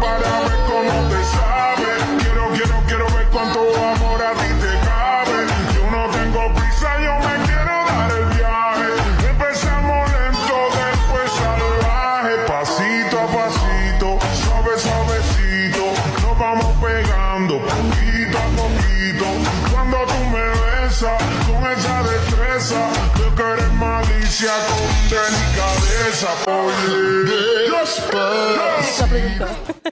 para ver cómo te sabe. Quiero, quiero, quiero ver cuánto amor a ti te cabe. Yo no tengo prisa, yo me quiero dar el viaje. Empezamos lento, después salvaje. Pasito a pasito, suave, suavecito. Nos vamos pegando poquito a poquito. Cuando tú me besas con esa destreza, veo que eres malicia con delicadeza. Oye, despacio. Gracias.